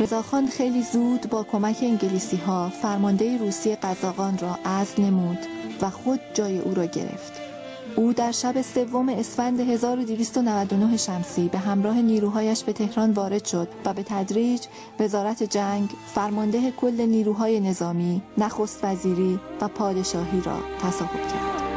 رضاخان خیلی زود با کمک انگلیسی ها فرمانده روسی قزاقان را عزل نمود و خود جای او را گرفت. او در شب سوم اسفند 1299 شمسی به همراه نیروهایش به تهران وارد شد و به تدریج وزارت جنگ، فرمانده کل نیروهای نظامی، نخست وزیری و پادشاهی را تصاحب کرد.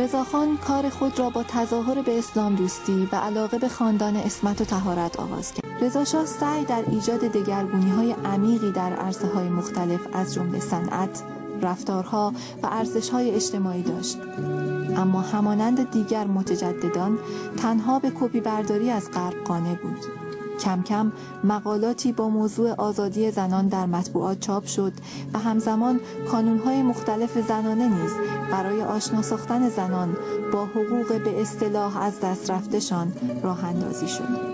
رضاخان کار خود را با تظاهر به اسلام دوستی و علاقه به خاندان اسمت و تهارت آغاز کرد. رضاشاه سعی در ایجاد دگرگونی های عمیقی در عرصه های مختلف از جمله صنعت، رفتارها و ارزش های اجتماعی داشت. اما همانند دیگر متجددان تنها به کپی برداری از غرب قانع بود. کم کم مقالاتی با موضوع آزادی زنان در مطبوعات چاپ شد و همزمان کانونهای مختلف زنانه نیز برای آشنا ساختن زنان با حقوق به اصطلاح از دست رفتشان راه اندازی شد.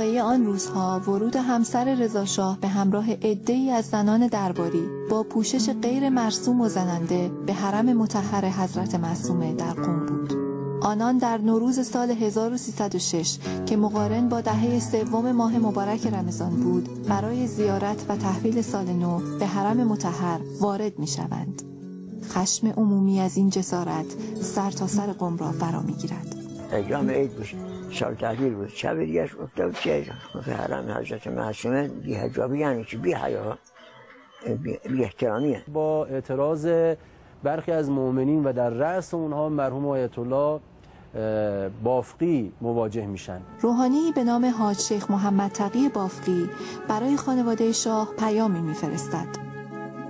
واقعی آن روزها ورود همسر رضاشاه به همراه عدهای از زنان درباری با پوشش غیر مرسوم و زننده به حرم متحر حضرت معصومه در قم بود. آنان در نوروز سال 1306 که مقارن با دهه سوم ماه مبارک رمضان بود برای زیارت و تحویل سال نو به حرم متحر وارد می شوند. خشم عمومی از این جسارت سر تا سر قم را فرا می گیرد. عید سال تحلیل بود. شب دیگه گفته بود که حرم حضرت معصومه. بی حجابی یعنی چی؟ بی حیا. بی احترامیه. با اعتراض برخی از مؤمنین و در رأس اونها مرحوم آیت الله بافقی مواجه میشن. روحانی به نام حاج شیخ محمد تقی بافقی برای خانواده شاه پیامی میفرستد.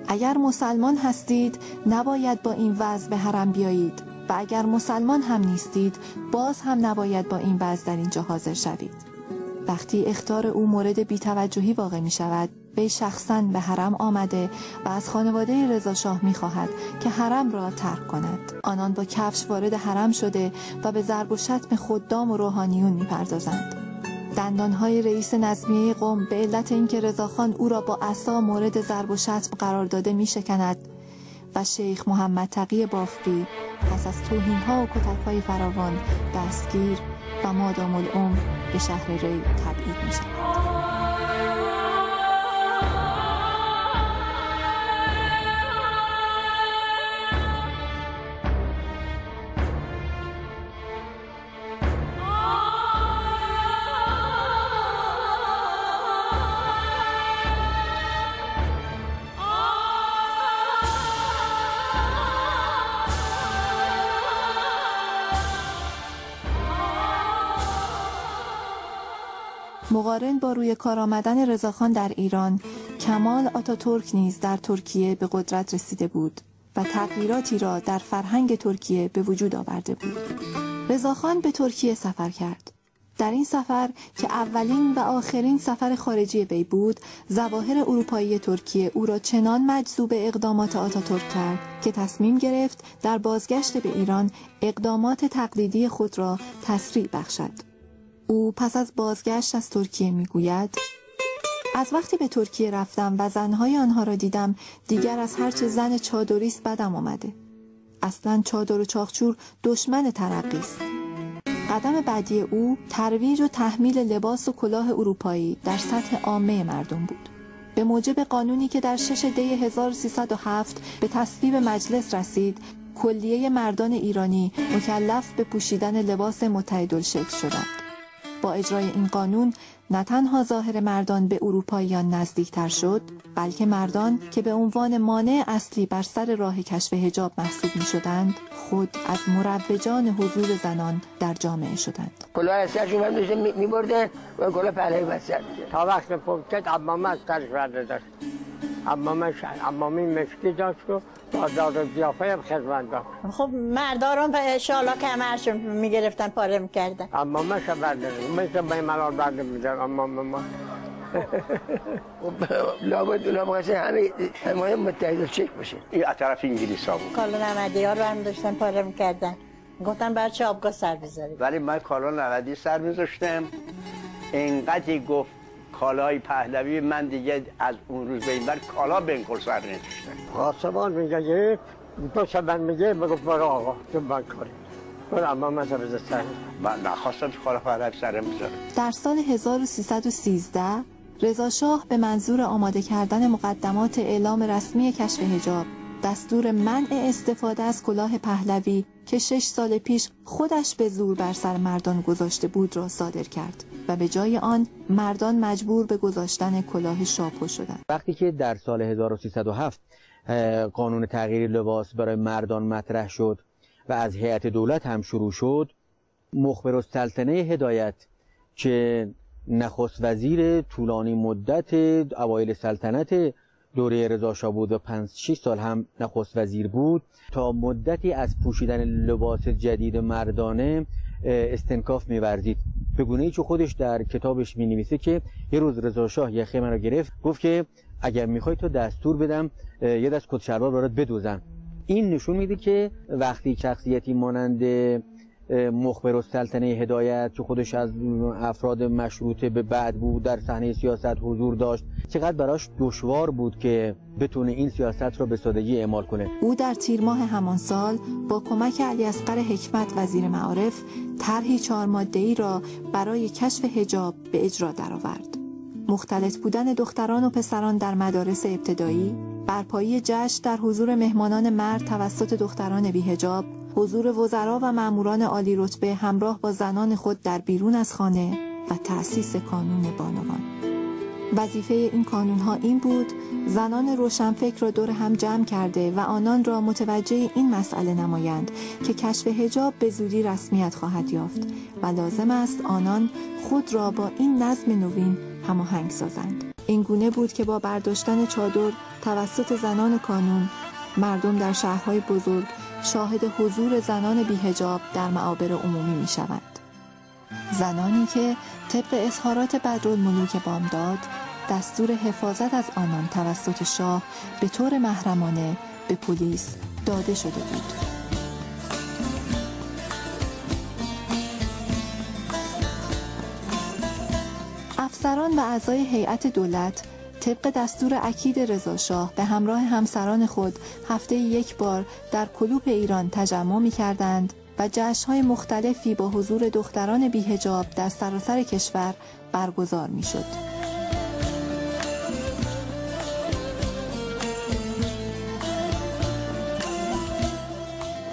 اگر مسلمان هستید نباید با این وضع به حرم بیایید. و اگر مسلمان هم نیستید باز هم نباید با این وضع در اینجا حاضر شوید. وقتی اختار او مورد بیتوجهی واقع می شود وی شخصا به حرم آمده و از خانواده رضا شاه می خواهد که حرم را ترک کند. آنان با کفش وارد حرم شده و به ضرب و شتم خدام و روحانیون می پردازند. دندانهای رئیس نظمیه قوم به علت اینکه رضاخان او را با عصا مورد ضرب و شتم قرار داده می شکند و شیخ محمد تقی بافقی پس از توهین ها و کتک های فراوان دستگیر و مادام العمر به شهر ری تبعید می شود. مقارن با روی کار آمدن رضاخان در ایران کمال آتاتورک نیز در ترکیه به قدرت رسیده بود و تغییراتی را در فرهنگ ترکیه به وجود آورده بود. رضاخان به ترکیه سفر کرد. در این سفر که اولین و آخرین سفر خارجی وی بود ظواهر اروپایی ترکیه او را چنان مجذوب اقدامات آتاتورک کرد که تصمیم گرفت در بازگشت به ایران اقدامات تقلیدی خود را تسریع بخشد. او پس از بازگشت از ترکیه می‌گوید از وقتی به ترکیه رفتم و زنهای آنها را دیدم دیگر از هرچه زن چادریست بدم آمده. اصلا چادر و چاخچور دشمن ترقی است. قدم بعدی او ترویج و تحمیل لباس و کلاه اروپایی در سطح عامه مردم بود. به موجب قانونی که در 6 دی 1307 به تصویب مجلس رسید کلیه مردان ایرانی مکلف به پوشیدن لباس متحدالشکل شدند. با اجرای این قانون نه تنها ظاهر مردان به اروپاییان نزدیکتر شد بلکه مردان که به عنوان مانع اصلی بر سر راه کشف هجاب محسوب می شدند خود از مروجان حضور زنان در جامعه شدند. کلاه سرشون هم داشته می برده و کلاه پهلوی بسر تا وقت پوکت عمامه از سرش برده داشت عمامه عمامی مشکی داشت و بازار و زیافه هم خدمت داشت. خب مردارم به شالا کمرشون می‌گرفتن پاره می‌کردن. عمامه شا برده مثل به ملال برده میدن. عمامه ما لابد اونا بقیسه همه همه متحد چک باشه. این از طرف انگلیس ها بود. کالا نمدی ها رو هم داشتن پاره می‌کردن. گفتن بچه آبگاه سر بذارید ولی من کالا نمدی سر میذاشتم. اینقدر گفت کالای پهلوی من دیگه از اون روز به این بر کالا به این سر نمیشتن پاسبان میگه دو شبن میگه بگو برو آقا تو من کاری برو اما من بزر سر. من نخواستم کالا پهلوی سرم در سال 1313 رضا شاه به منظور آماده کردن مقدمات اعلام رسمی کشف هجاب دستور منع استفاده از کلاه پهلوی که شش سال پیش خودش به زور بر سر مردان گذاشته بود را صادر کرد. و به جای آن مردان مجبور به گذاشتن کلاه شاپو شدند. وقتی که در سال 1307 قانون تغییر لباس برای مردان مطرح شد و از هیئت دولت هم شروع شد مخبر السلطنه هدایت که نخست وزیر طولانی مدت اوایل سلطنت دوره رضا بود و 5 6 سال هم نخست وزیر بود تا مدتی از پوشیدن لباس جدید مردانه استنکاف میورزید به گونه ای که خودش در کتابش می نویسه که یه روز رضا شاه یخه من رو گرفت گفت که اگر می‌خوای تو دستور بدم یه دست کت برات بدوزن این نشون میده که وقتی شخصیتی مانند مخبر السلطنه هدایت که خودش از افراد مشروطه به بعد بود در صحنه سیاست حضور داشت. چقدر براش دشوار بود که بتونه این سیاست را به سادگی اعمال کنه. او در تیر ماه همان سال با کمک علی اصغر حکمت وزیر معارف طرحی چهار ای را برای کشف حجاب به اجرا درآورد. مختلط بودن دختران و پسران در مدارس ابتدایی برپایی جشن در حضور مهمانان مرد توسط دختران بیهجاب حضور وزرا و ماموران عالی رتبه همراه با زنان خود در بیرون از خانه و تأسیس کانون بانوان. وظیفه این کانون ها این بود زنان روشنفکر را دور هم جمع کرده و آنان را متوجه این مسئله نمایند که کشف هجاب به زودی رسمیت خواهد یافت و لازم است آنان خود را با این نظم نوین هماهنگ سازند. این گونه بود که با برداشتن چادر توسط زنان کانون مردم در شهرهای بزرگ شاهد حضور زنان بیهجاب در معابر عمومی می شوند. زنانی که طبق اظهارات بدرالملوک بامداد دستور حفاظت از آنان توسط شاه به طور محرمانه به پلیس داده شده بود. افسران و اعضای هیئت دولت طبق دستور اکید رضاشاه به همراه همسران خود هفته یک بار در کلوپ ایران تجمع می کردند و جشنهای مختلفی با حضور دختران بیهجاب در سراسر کشور برگزار می شد.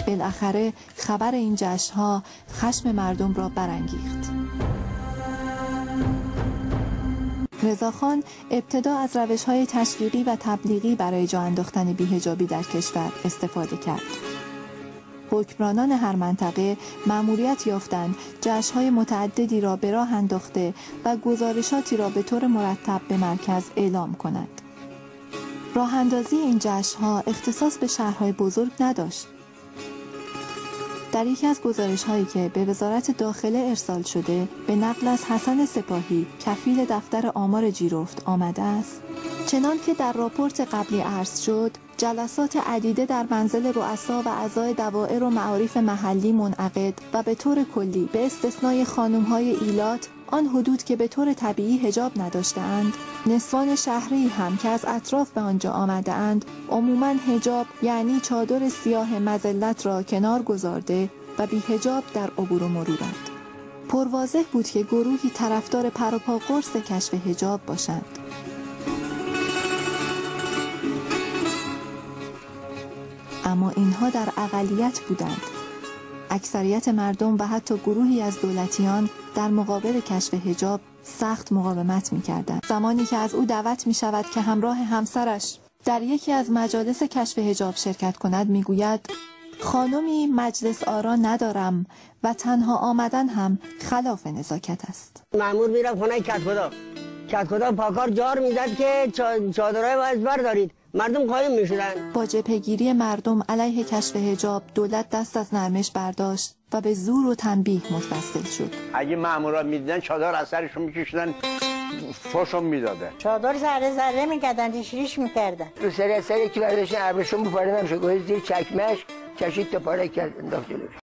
بالاخره خبر این جشنها خشم مردم را برانگیخت. رضاخان ابتدا از روش های تشویقی و تبلیغی برای جا انداختن بیهجابی در کشور استفاده کرد. حکمرانان هر منطقه مأموریت یافتند جشنهای متعددی را به راه انداخته و گزارشاتی را به طور مرتب به مرکز اعلام کنند. راه اندازی این جشنها اختصاص به شهرهای بزرگ نداشت در یکی از گزارش هایی که به وزارت داخله ارسال شده به نقل از حسن سپاهی کفیل دفتر آمار جیرفت آمده است. چنان که در راپورت قبلی عرض شد جلسات عدیده در منزل رؤسا و اعضای دوائر و معارف محلی منعقد و به طور کلی به استثنای خانم های ایلات آن حدود که به طور طبیعی هجاب نداشتهاند نسوان شهری هم که از اطراف به آنجا آمده اند عموما هجاب یعنی چادر سیاه مزلت را کنار گذارده و بی هجاب در عبور و مرورند. پروازه بود که گروهی طرفدار پروپا قرص کشف هجاب باشند. اما اینها در اقلیت بودند. اکثریت مردم و حتی گروهی از دولتیان در مقابل کشف هجاب سخت مقاومت می کردن. زمانی که از او دعوت می شود که همراه همسرش در یکی از مجالس کشف هجاب شرکت کند می گوید خانمی مجلس آرا ندارم و تنها آمدن هم خلاف نزاکت است. معمور میرم خونه کتکدا کتکدا پاکار جار می‌زد که چادرهای باید بردارید مردم قایم می‌شدن با جبهگیری مردم علیه کشف هجاب دولت دست از نرمش برداشت. و به زور و تنبیه متوسل شد. اگه مامورا می‌دیدن چادر از سرشون میکشیدن فاشون می‌دادن چادر ذره ذره می‌کردن ریش می‌کردن. رو سری از سری که برداشتن عبرشون بپاره نمیشه گوهی زیر چکمش کشید تا پاره کرد انداخت جلوش.